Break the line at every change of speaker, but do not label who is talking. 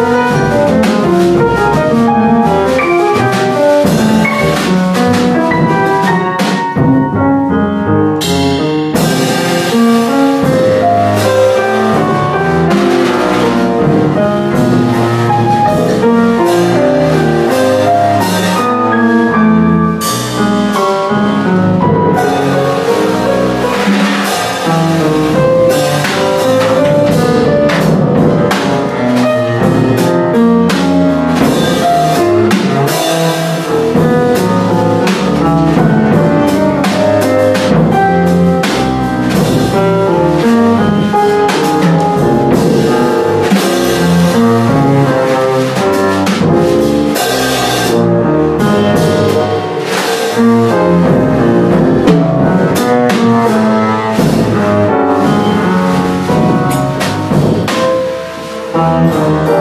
Lord. Música